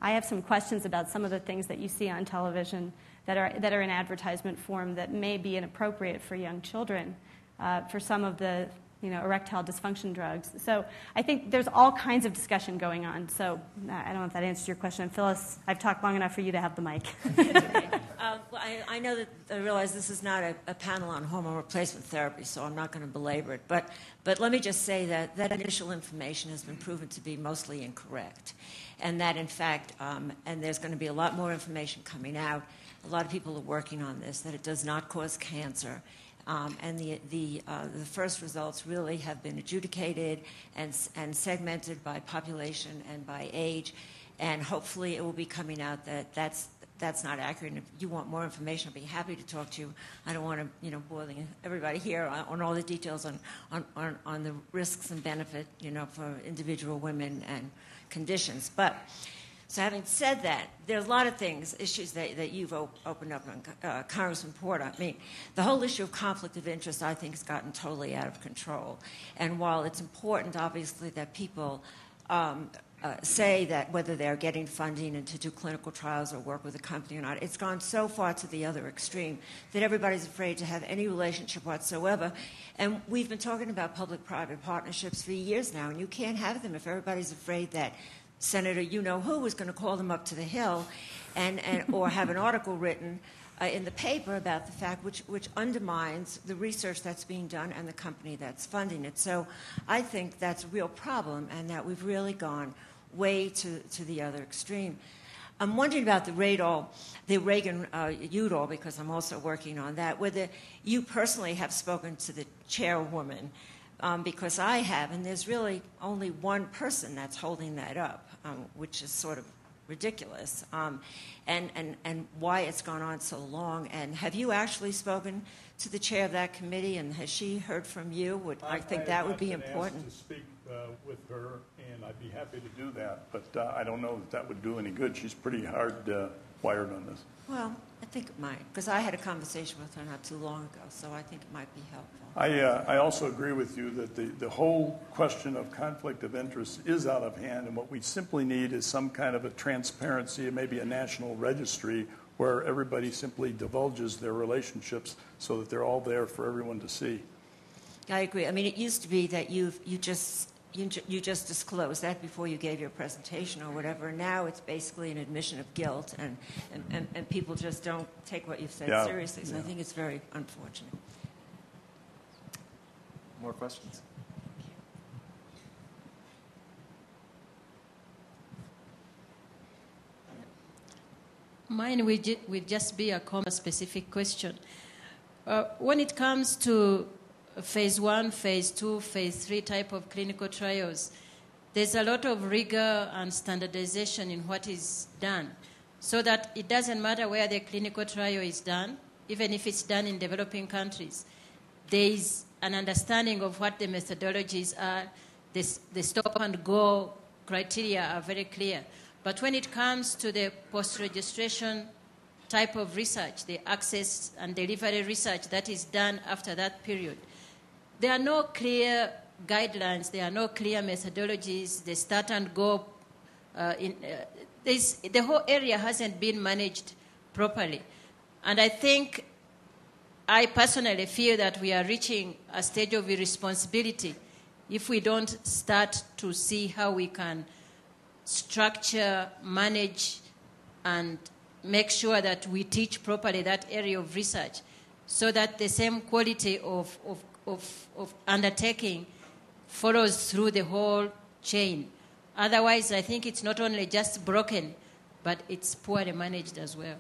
I have some questions about some of the things that you see on television that are, that are in advertisement form that may be inappropriate for young children. Uh, for some of the you know, erectile dysfunction drugs. So I think there's all kinds of discussion going on. So I don't know if that answers your question. Phyllis, I've talked long enough for you to have the mic. <laughs> uh, well, I, I, know that I realize this is not a, a, panel on hormone replacement therapy, so I'm not going to belabor it. But, but let me just say that that initial information has been proven to be mostly incorrect. And that, in fact, um, and there's going to be a lot more information coming out. A lot of people are working on this, that it does not cause cancer um, and the, the, uh, the first results really have been adjudicated and, and segmented by population and by age. And hopefully it will be coming out that that's, that's not accurate. And if you want more information, I'll be happy to talk to you. I don't want to, you know, bore everybody here on, on all the details on, on, on, on the risks and benefit, you know, for individual women and conditions. But so, having said that, there's a lot of things, issues that, that you've op- opened up, uh, Congressman Porter. I mean, the whole issue of conflict of interest, I think, has gotten totally out of control. And while it's important, obviously, that people um, uh, say that whether they're getting funding and to do clinical trials or work with a company or not, it's gone so far to the other extreme that everybody's afraid to have any relationship whatsoever. And we've been talking about public private partnerships for years now, and you can't have them if everybody's afraid that Senator you know who was going to call them up to the Hill and, and <laughs> or have an article written uh, in the paper about the fact which, which undermines the research that's being done and the company that's funding it. So I think that's a real problem and that we've really gone way to, to the other extreme. I'm wondering about the Radol, the Reagan uh, Udall, because I'm also working on that, whether you personally have spoken to the chairwoman um, because I have, and there's really only one person that's holding that up, um, which is sort of ridiculous, um, and, and, and why it's gone on so long. And have you actually spoken to the chair of that committee, and has she heard from you? Would, I, I think that would be important. to speak uh, with her, and I'd be happy to do that, but uh, I don't know that that would do any good. She's pretty hard uh, wired on this. Well, I think it might, because I had a conversation with her not too long ago, so I think it might be helpful. I, uh, I also agree with you that the, the whole question of conflict of interest is out of hand, and what we simply need is some kind of a transparency, maybe a national registry where everybody simply divulges their relationships so that they're all there for everyone to see. I agree. I mean, it used to be that you you just you, you just disclosed that before you gave your presentation or whatever. Now it's basically an admission of guilt, and, and, and, and people just don't take what you've said yeah. seriously. So yeah. I think it's very unfortunate. More questions? Mine will, ju- will just be a comma specific question. Uh, when it comes to phase one, phase two, phase three type of clinical trials, there's a lot of rigor and standardization in what is done so that it doesn't matter where the clinical trial is done, even if it's done in developing countries. There is an understanding of what the methodologies are. The, the stop and go criteria are very clear. But when it comes to the post registration type of research, the access and delivery research that is done after that period, there are no clear guidelines, there are no clear methodologies, the start and go. Uh, in, uh, the whole area hasn't been managed properly. And I think, I personally feel that we are reaching a stage of irresponsibility if we don't start to see how we can structure, manage, and make sure that we teach properly that area of research so that the same quality of, of, of, of undertaking follows through the whole chain. Otherwise, I think it's not only just broken, but it's poorly managed as well.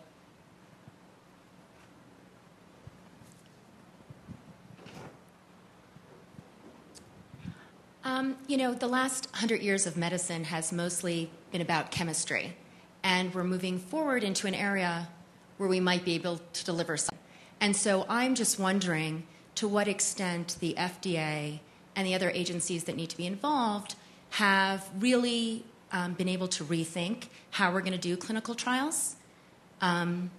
Um, you know, the last hundred years of medicine has mostly been about chemistry, and we're moving forward into an area where we might be able to deliver some. And so I'm just wondering to what extent the FDA and the other agencies that need to be involved have really um, been able to rethink how we're going to do clinical trials. Um,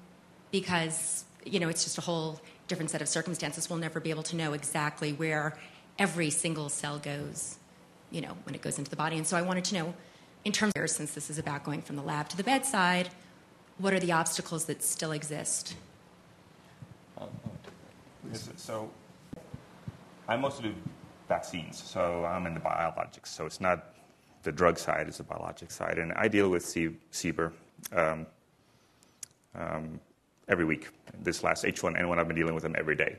because, you know, it's just a whole different set of circumstances. We'll never be able to know exactly where every single cell goes, you know, when it goes into the body. And so I wanted to know, in terms of, since this is about going from the lab to the bedside, what are the obstacles that still exist? So I mostly do vaccines, so I'm in the biologics. So it's not the drug side, it's the biologic side. And I deal with CBER um, um, every week. This last H1N1, I've been dealing with them every day.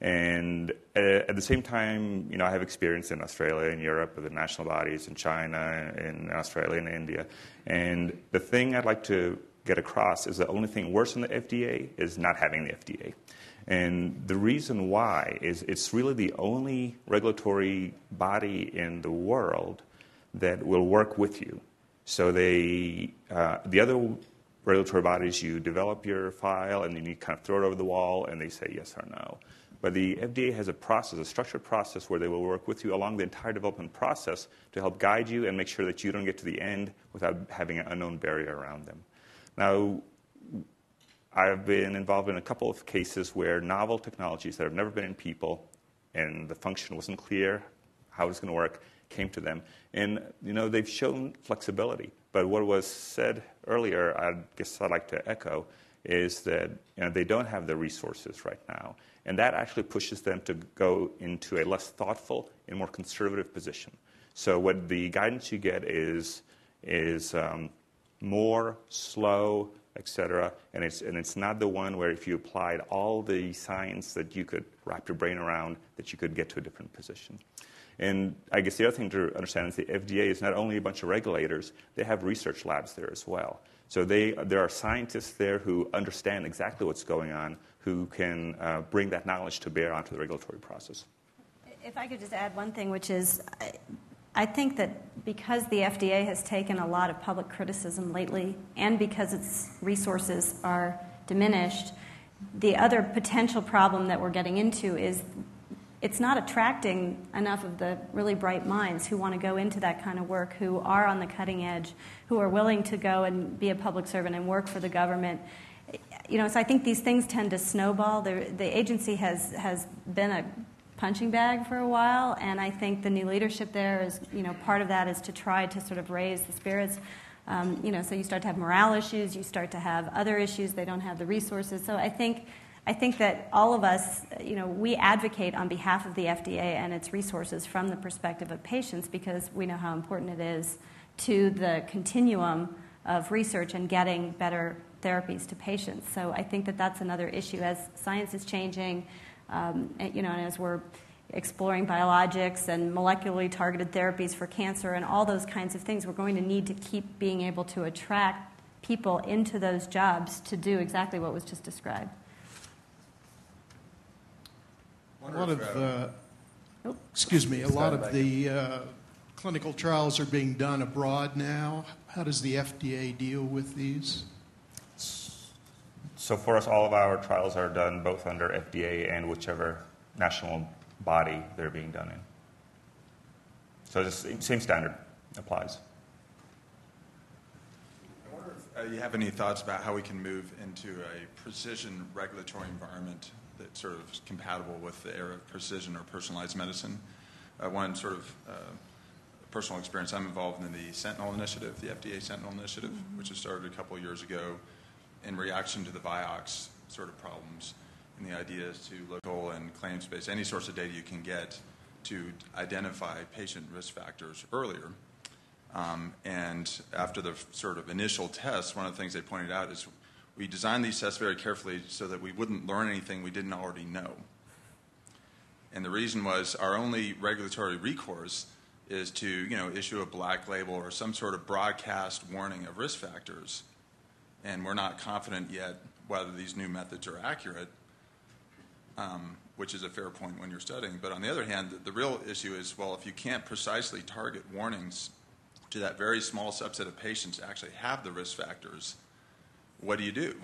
And uh, at the same time, you know, I have experience in Australia and Europe with the national bodies in China, in Australia and India. And the thing I'd like to get across is the only thing worse than the FDA is not having the FDA. And the reason why is it's really the only regulatory body in the world that will work with you. So they, uh, the other regulatory bodies, you develop your file and then you kind of throw it over the wall and they say yes or no. But the FDA has a process, a structured process, where they will work with you along the entire development process to help guide you and make sure that you don't get to the end without having an unknown barrier around them. Now, I've been involved in a couple of cases where novel technologies that have never been in people and the function wasn't clear, how it was going to work, came to them. And, you know, they've shown flexibility. But what was said earlier, I guess I'd like to echo, is that you know, they don't have the resources right now. And that actually pushes them to go into a less thoughtful and more conservative position. So what the guidance you get is, is um, more slow, et cetera. And it's, and it's not the one where if you applied all the science that you could wrap your brain around, that you could get to a different position. And I guess the other thing to understand is the FDA is not only a bunch of regulators, they have research labs there as well. So they, there are scientists there who understand exactly what's going on, who can uh, bring that knowledge to bear onto the regulatory process. If I could just add one thing, which is I think that because the FDA has taken a lot of public criticism lately and because its resources are diminished, the other potential problem that we're getting into is it's not attracting enough of the really bright minds who want to go into that kind of work, who are on the cutting edge, who are willing to go and be a public servant and work for the government. You know, so I think these things tend to snowball. The, the agency has, has been a punching bag for a while, and I think the new leadership there is, you know, part of that is to try to sort of raise the spirits. Um, you know, so you start to have morale issues, you start to have other issues, they don't have the resources. So I think I think that all of us, you know, we advocate on behalf of the FDA and its resources from the perspective of patients because we know how important it is to the continuum of research and getting better therapies to patients. So I think that that's another issue as science is changing, um, and, you know, and as we're exploring biologics and molecularly targeted therapies for cancer and all those kinds of things, we're going to need to keep being able to attract people into those jobs to do exactly what was just described. A lot of, uh, excuse me, a lot of the uh, clinical trials are being done abroad now. How does the FDA deal with these? So for us, all of our trials are done both under FDA and whichever national body they're being done in. So the same standard applies. I wonder if uh, you have any thoughts about how we can move into a precision regulatory environment that's sort of compatible with the era of precision or personalized medicine. Uh, one sort of uh, personal experience, I'm involved in the Sentinel Initiative, the FDA Sentinel Initiative, mm-hmm. which was started a couple of years ago in reaction to the Vioxx sort of problems. And the idea is to local and claims based, any source of data you can get to identify patient risk factors earlier. Um, and after the sort of initial tests, one of the things they pointed out is we designed these tests very carefully so that we wouldn't learn anything we didn't already know. And the reason was our only regulatory recourse is to you know, issue a black label or some sort of broadcast warning of risk factors. And we're not confident yet whether these new methods are accurate, um, which is a fair point when you're studying. But on the other hand, the, the real issue is well, if you can't precisely target warnings to that very small subset of patients that actually have the risk factors, what do you do?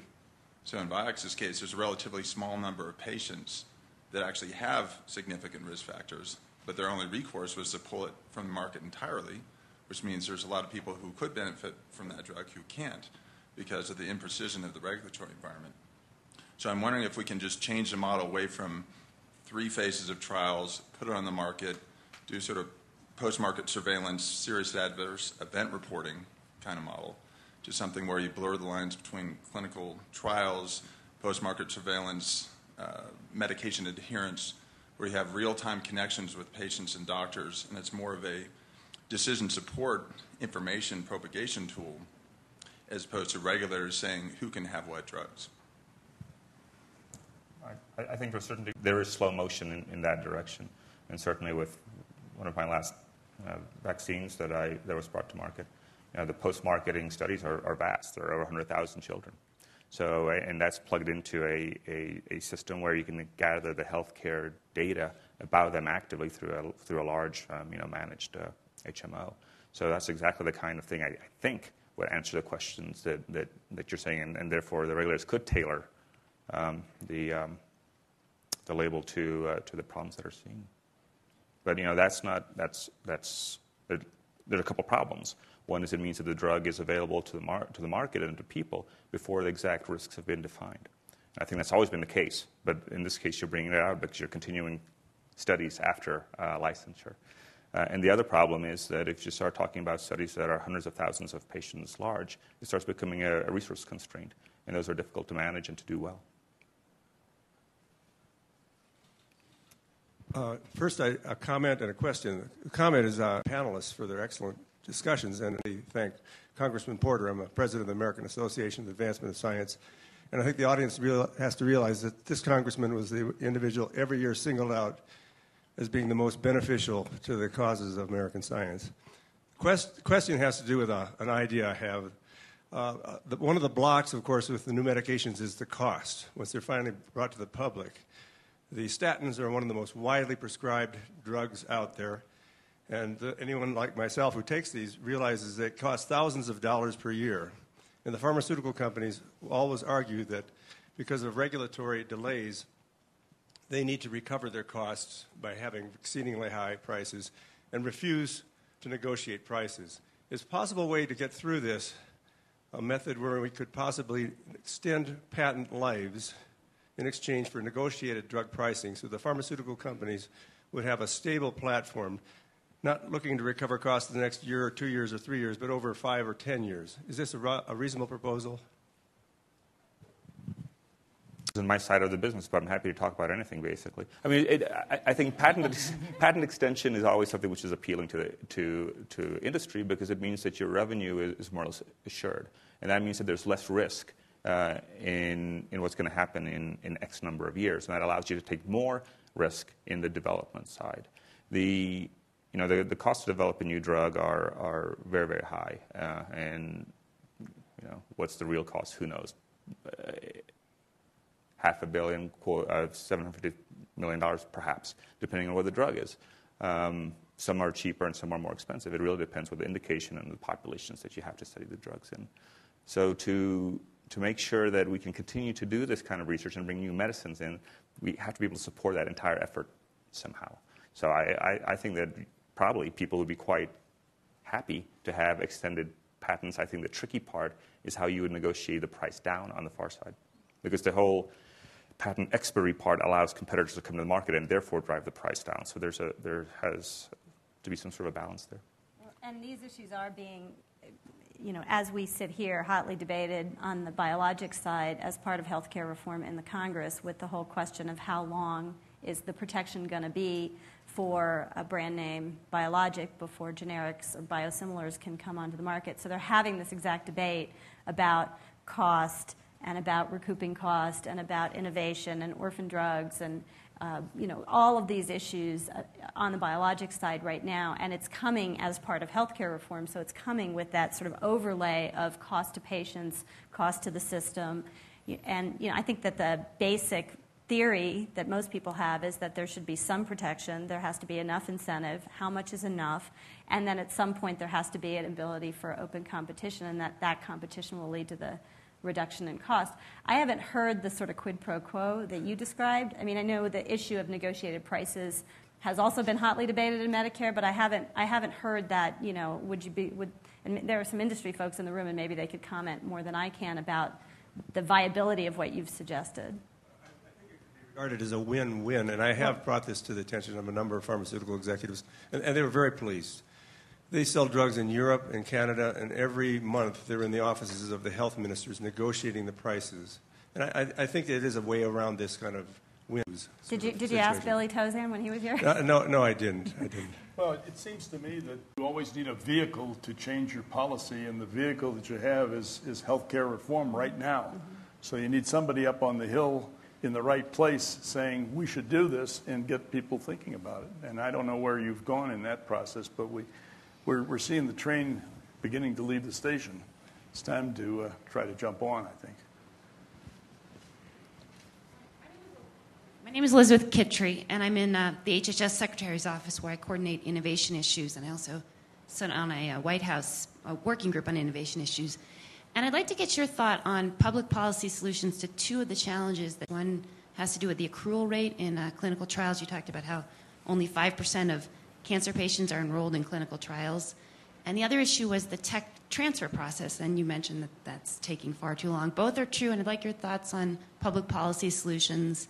So in Vioxx's case, there's a relatively small number of patients that actually have significant risk factors, but their only recourse was to pull it from the market entirely, which means there's a lot of people who could benefit from that drug who can't because of the imprecision of the regulatory environment. So I'm wondering if we can just change the model away from three phases of trials, put it on the market, do sort of post-market surveillance, serious adverse event reporting kind of model, to something where you blur the lines between clinical trials, post market surveillance, uh, medication adherence, where you have real time connections with patients and doctors, and it's more of a decision support information propagation tool as opposed to regulators saying who can have what drugs. I, I think to a certain degree there is slow motion in, in, that direction, and certainly with one of my last uh, vaccines that I that was brought to market, you know, the post-marketing studies are, are vast. There are over 100,000 children. So, and that's plugged into a, a, a, system where you can gather the healthcare data about them actively through a, through a large, um, you know, managed uh, HMO. So that's exactly the kind of thing I, I, think would answer the questions that, that, that you're saying, and, and therefore the regulators could tailor um, the, um, the label to, uh, to the problems that are seen. But, you know, that's not, that's, that's, there, there are a couple problems. One is it means that the drug is available to the, mar- to the market and to people before the exact risks have been defined. And I think that's always been the case, but in this case, you're bringing it out because you're continuing studies after uh, licensure. Uh, and the other problem is that if you start talking about studies that are hundreds of thousands of patients large, it starts becoming a, a resource constraint, and those are difficult to manage and to do well. Uh, first, I, a comment and a question. The comment is uh, panelists for their excellent discussions, and I thank Congressman Porter. I'm a president of the American Association of Advancement of Science. And I think the audience real, has to realize that this congressman was the individual every year singled out as being the most beneficial to the causes of American science. Quest, question has to do with a, uh, an idea I have. Uh, the, one of the blocks, of course, with the new medications is the cost. Once they're finally brought to the public, the statins are one of the most widely prescribed drugs out there. And uh, anyone like myself who takes these realizes that it costs thousands of dollars per year. And the pharmaceutical companies always argue that because of regulatory delays, they need to recover their costs by having exceedingly high prices and refuse to negotiate prices. Is possible way to get through this a method where we could possibly extend patent lives in exchange for negotiated drug pricing so the pharmaceutical companies would have a stable platform not looking to recover costs in the next year or two years or three years, but over five or ten years. Is this a, a reasonable proposal? In my side of the business, but I'm happy to talk about anything basically. I mean, it, I, I, think patent, <laughs> patent extension is always something which is appealing to, the, to, to industry because it means that your revenue is, is more or less assured. And that means that there's less risk uh, in, in what's going to happen in, in X number of years. And that allows you to take more risk in the development side. The, you know, the, the costs to develop a new drug are, are very, very high. Uh, and, you know, what's the real cost? Who knows? Uh, half a billion, uh, $750 million perhaps, depending on what the drug is. Um, some are cheaper and some are more expensive. It really depends on the indication and the populations that you have to study the drugs in. So to, to make sure that we can continue to do this kind of research and bring new medicines in, we have to be able to support that entire effort somehow. So I, I, I think that probably people would be quite happy to have extended patents. I think the tricky part is how you would negotiate the price down on the far side. Because the whole patent expiry part allows competitors to come to the market and therefore drive the price down. So there's a, there has to be some sort of a balance there. And these issues are being, you know, as we sit here, hotly debated on the biologic side as part of healthcare reform in the Congress with the whole question of how long is the protection going to be for a brand name biologic before generics or biosimilars can come onto the market. So they're having this exact debate about cost and about recouping cost and about innovation and orphan drugs and uh, you know all of these issues uh, on the biologic side right now. And it's coming as part of healthcare reform so it's coming with that sort of overlay of cost to patients cost to the system. And you know i think that the basic theory that most people have is that there should be some protection, there has to be enough incentive, how much is enough, and then at some point there has to be an ability for open competition, and that that competition will lead to the reduction in cost. I haven't heard the sort of quid pro quo that you described. I mean, I know the issue of negotiated prices has also been hotly debated in Medicare, but I haven't, I haven't heard that, you know, would you be, would, and there are some industry folks in the room, and maybe they could comment more than I can about the viability of what you've suggested regarded as a win-win, and I have brought this to the attention of a number of pharmaceutical executives, and, and they were very pleased. They sell drugs in Europe and Canada, and every month they're in the offices of the health ministers negotiating the prices. And I, I think it is a way around this kind of wins. Did you, did you ask Billy Tauzin when he was here? Uh, no, no, I didn't. I didn't. <laughs> Well, it seems to me that you always need a vehicle to change your policy, and the vehicle that you have is, is health care reform right now. Mm-hmm. So you need somebody up on the hill in the right place saying we should do this and get people thinking about it. And I don't know where you've gone in that process, but we, we're, we're seeing the train beginning to leave the station. It's time to uh, try to jump on, I think. My name is Elizabeth Kittrie, and I'm in uh, the HHS Secretary's office where I coordinate innovation issues, and I also sit on a, a White House a working group on innovation issues. And I'd like to get your thought on public policy solutions to two of the challenges. That one has to do with the accrual rate in uh, clinical trials. You talked about how only 5% of cancer patients are enrolled in clinical trials. And the other issue was the tech transfer process, and you mentioned that that's taking far too long. Both are true, and I'd like your thoughts on public policy solutions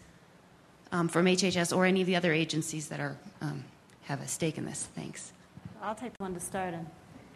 um, from HHS or any of the other agencies that are, um, have a stake in this. Thanks. I'll take the one to start. on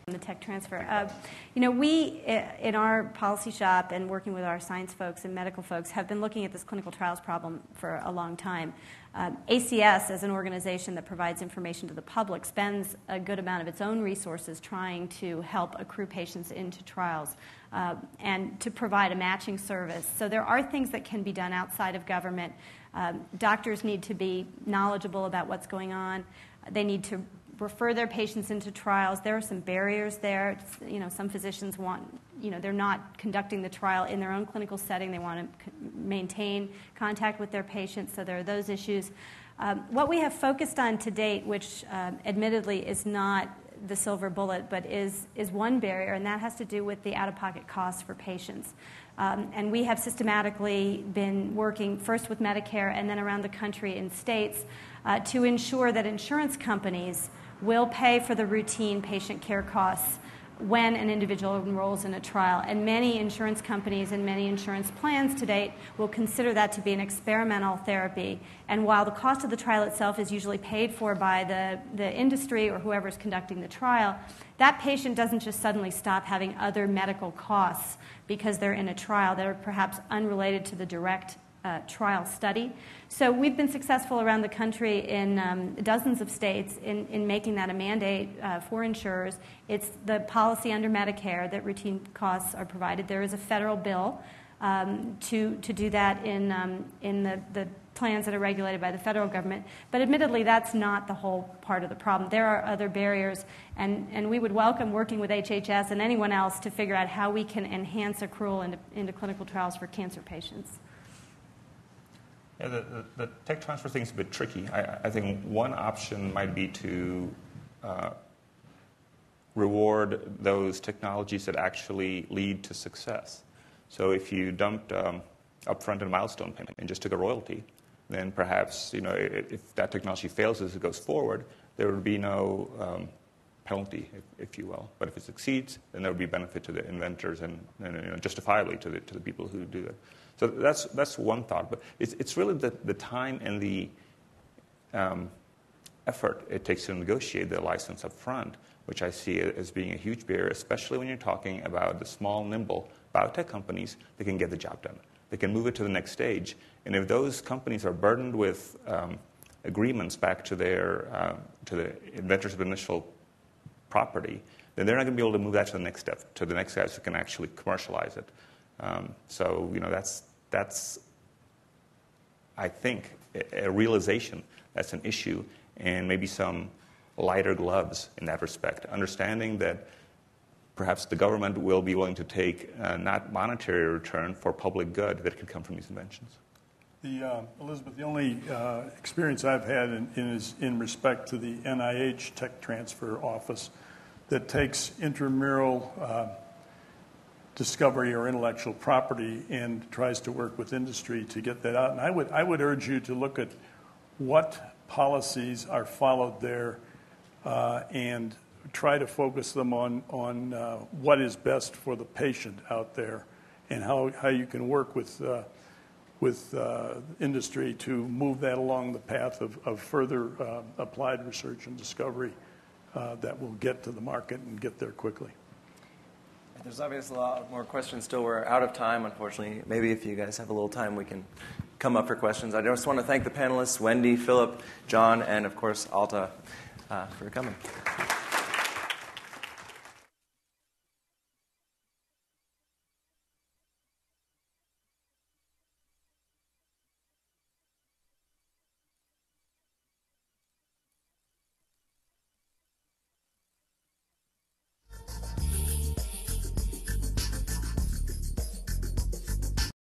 the tech transfer. Uh, you know, we in our policy shop and working with our science folks and medical folks have been looking at this clinical trials problem for a long time. Um, ACS, as an organization that provides information to the public, spends a good amount of its own resources trying to help accrue patients into trials uh, and to provide a matching service. So there are things that can be done outside of government. Um, doctors need to be knowledgeable about what's going on. They need to refer their patients into trials. There are some barriers there. you know, some physicians want, you know, they're not conducting the trial in their own clinical setting. They want to maintain contact with their patients, so there are those issues. Um, what we have focused on to date, which um, admittedly is not the silver bullet, but is, is one barrier, and that has to do with the out of pocket costs for patients. Um, and we have systematically been working first with Medicare and then around the country in states uh, to ensure that insurance companies will pay for the routine patient care costs when an individual enrolls in a trial. And many insurance companies and many insurance plans to date will consider that to be an experimental therapy. And while the cost of the trial itself is usually paid for by the, the industry or whoever is conducting the trial, that patient doesn't just suddenly stop having other medical costs because they're in a trial that are perhaps unrelated to the direct uh, trial study. So we've been successful around the country in um, dozens of states in, in making that a mandate uh, for insurers. It's the policy under Medicare that routine costs are provided. There is a federal bill um, to, to do that in, um, in the, the plans that are regulated by the federal government. But admittedly, that's not the whole part of the problem. There are other barriers, and, and we would welcome working with HHS and anyone else to figure out how we can enhance accrual into, into clinical trials for cancer patients. Yeah, the, the, the, tech transfer thing is a bit tricky. I, I think one option might be to uh, reward those technologies that actually lead to success. So if you dumped um, upfront and milestone payment and just took a royalty, then perhaps you know if, that technology fails as it goes forward, there would be no um, penalty, if, if, you will. But if it succeeds, then there would be benefit to the inventors and, and you know, justifiably to the, to the people who do it. So that's, that's one thought. But it's, it's really the, the time and the um, effort it takes to negotiate the license up front, which I see as being a huge barrier, especially when you're talking about the small, nimble biotech companies that can get the job done. They can move it to the next stage. And if those companies are burdened with um, agreements back to their uh, to the inventors of initial property, then they're not going to be able to move that to the next step, to the next guys who can actually commercialize it. Um, so you know that's that's, I think, a realization that's an issue and maybe some lighter gloves in that respect. Understanding that perhaps the government will be willing to take uh, not monetary return for public good that can come from these inventions. The, uh, Elizabeth, the only uh, experience I've had in, in, is in respect to the NIH Tech Transfer Office that takes intramural uh, discovery or intellectual property and tries to work with industry to get that out. And I would, I would urge you to look at what policies are followed there uh, and try to focus them on, on uh, what is best for the patient out there and how, how you can work with, uh, with uh, industry to move that along the path of, of further uh, applied research and discovery uh, that will get to the market and get there quickly. There's obviously a lot more questions still. We're out of time, unfortunately. Maybe if you guys have a little time, we can come up for questions. I just want to thank the panelists, Wendy, Filip, John, and of course, Alta, uh, for coming.